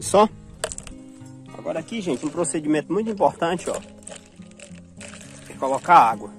só. Agora aqui, gente, um procedimento muito importante, ó. É colocar água.